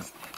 Yes.